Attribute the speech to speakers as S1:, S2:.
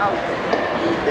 S1: out. Oh.